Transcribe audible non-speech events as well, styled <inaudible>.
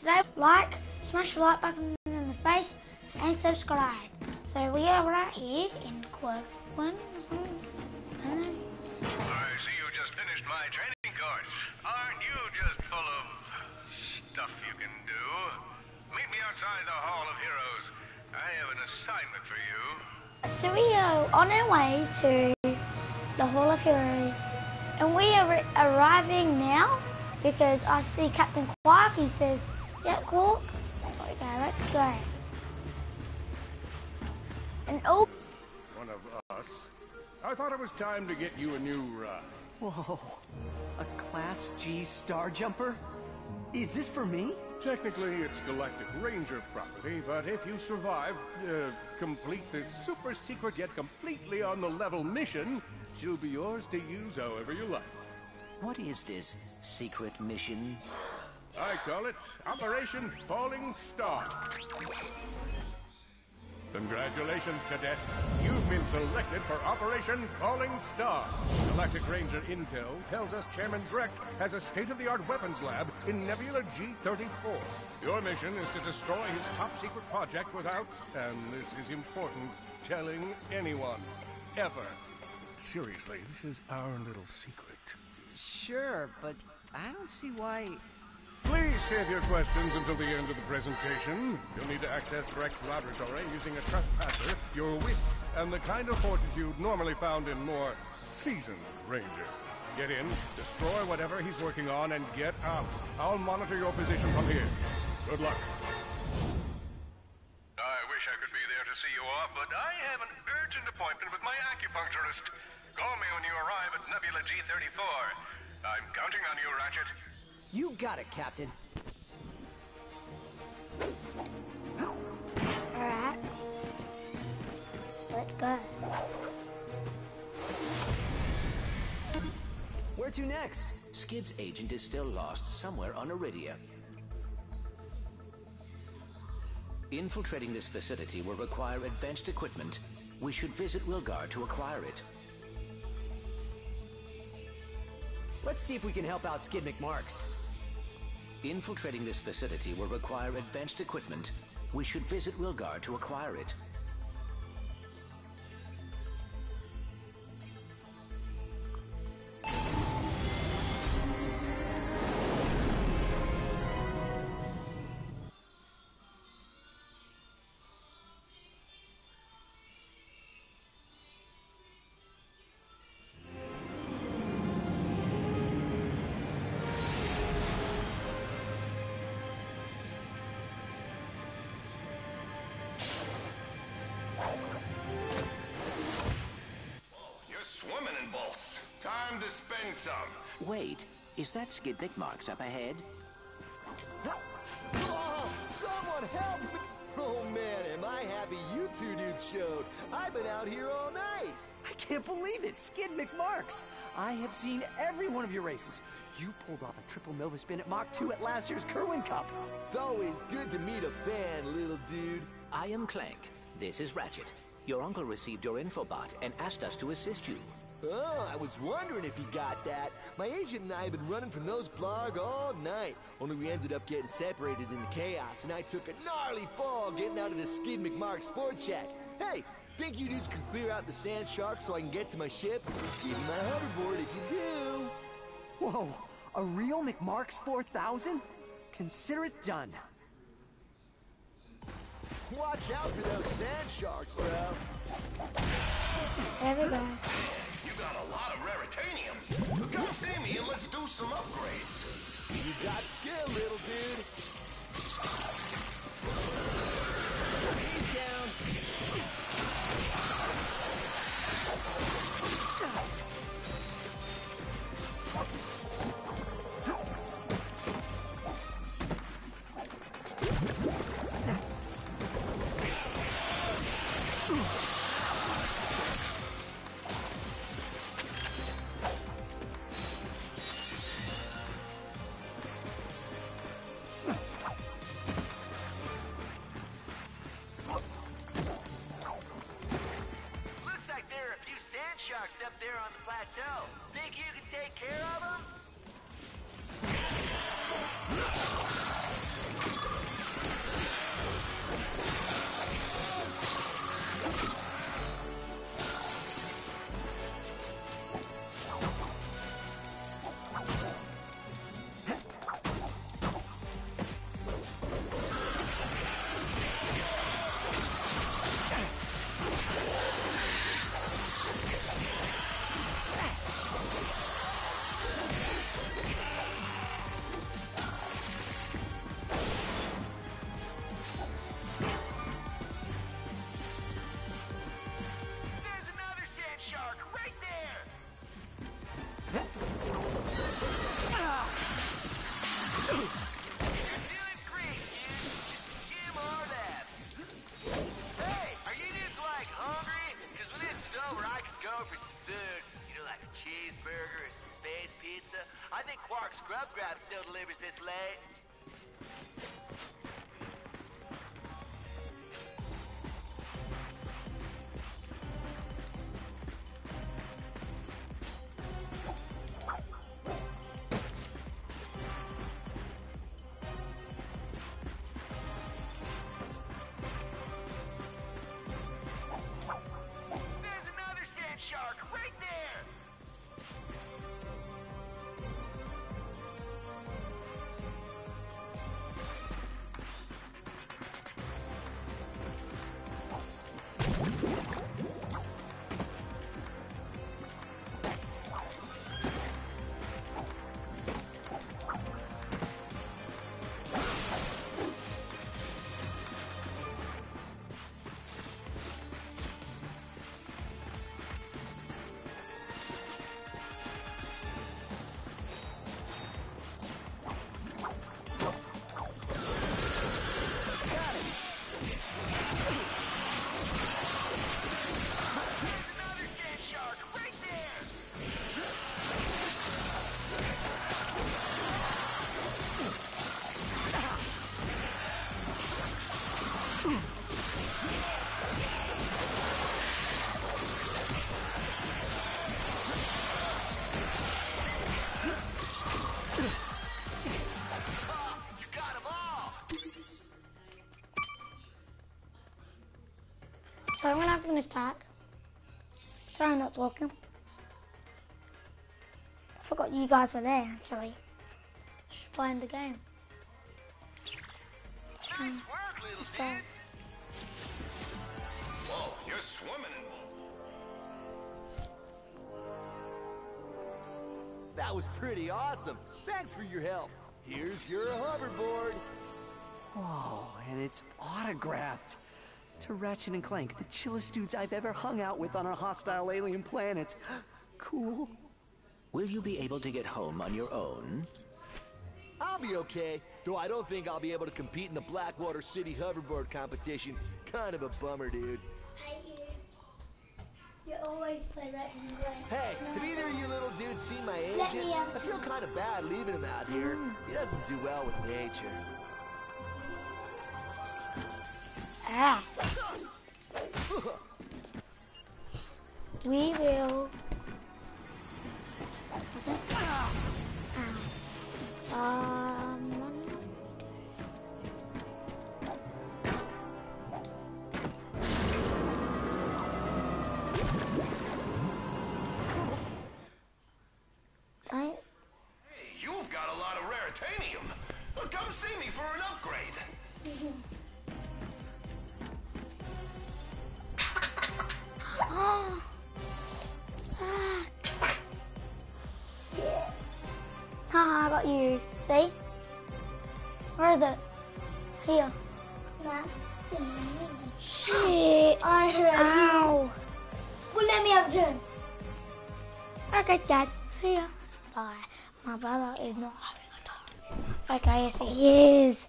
Today, like, smash the like button in the face, and subscribe. So we are right here in Quirk One. I see you just finished my training course. Aren't you just full of stuff you can do? Meet me outside the Hall of Heroes. I have an assignment for you. So we are on our way to the Hall of Heroes, and we are arriving now because I see Captain Quark. He says, "Yeah, cool? Okay, let's go. And oh, One of us. I thought it was time to get you a new run. Whoa, a Class G Star Jumper? Is this for me? Technically, it's Galactic Ranger property, but if you survive, uh, complete this super secret yet completely on the level mission, she'll be yours to use however you like. What is this secret mission? I call it Operation Falling Star. Congratulations, Cadet. You've been selected for Operation Falling Star. Galactic Ranger Intel tells us Chairman Drek has a state-of-the-art weapons lab in Nebula G-34. Your mission is to destroy his top-secret project without, and this is important, telling anyone. Ever. Seriously, this is our little secret. Sure, but I don't see why. Please save your questions until the end of the presentation. You'll need to access Drek's laboratory using a trespasser, your wits, and the kind of fortitude normally found in more seasoned rangers. Get in, destroy whatever he's working on, and get out. I'll monitor your position from here. Good luck. I wish I could be there to see you off, but I have an urgent appointment with my acupuncturist. Call me when you arrive at Nebula G-34. I'm counting on you, Ratchet. You got it, Captain. Alright. Let's go. Where to next? Skid's agent is still lost somewhere on Aridia. Infiltrating this facility will require advanced equipment. We should visit Rilgar to acquire it. Let's see if we can help out Skid McMarx. Infiltrating this facility will require advanced equipment. We should visit Rilgar to acquire it. Time to spend some. Wait, is that Skid McMarx up ahead? Oh, someone help me! Oh man, am I happy you two dudes showed. I've been out here all night. I can't believe it, Skid McMarx. I have seen every one of your races. You pulled off a triple Nova spin at Mach 2 at last year's Kerwan Cup. It's always good to meet a fan, little dude. I am Clank. This is Ratchet. Your uncle received your infobot and asked us to assist you. Oh, I was wondering if you got that. My agent and I have been running from those blarg all night. Only we ended up getting separated in the chaos, and I took a gnarly fall getting out of the Skid McMark Sports Shack. Hey, think you dudes can clear out the sand shark so I can get to my ship? Give me my hoverboard if you do. Whoa, a real McMarx 4000? Consider it done. Watch out for those sand sharks, bro. There we go. Raritanium. Come see me and let's do some upgrades. You got skill, little dude. up there on the plateau. Think you can take care of them? service this late. So I'm gonna open this pack. Sorry I'm not talking. I forgot you guys were there actually. Just playing the game. Nice work, little Let's go. Whoa, you're swimming in That was pretty awesome. Thanks for your help. Here's your hoverboard. Whoa, and it's autographed. To Ratchet and Clank, the chillest dudes I've ever hung out with on a hostile alien planet. <gasps> cool. Will you be able to get home on your own? I'll be okay, though I don't think I'll be able to compete in the Blackwater City hoverboard competition. Kind of a bummer, dude. Hate you. You always play Ratchet and Clank. Hey, have either of you little dudes seen my Let agent? me. I feel kind of bad leaving him out here. He doesn't do well with nature. Ah. We will. Um. I, Hey, you've got a lot of raritanium. Well, come see me for an upgrade. <laughs> got you. See? Where is it? Here. Shit. I heard Ow. Well, let me have a turn. Okay, Dad. See ya. Bye. My brother is not having a time. Okay, yes, he is.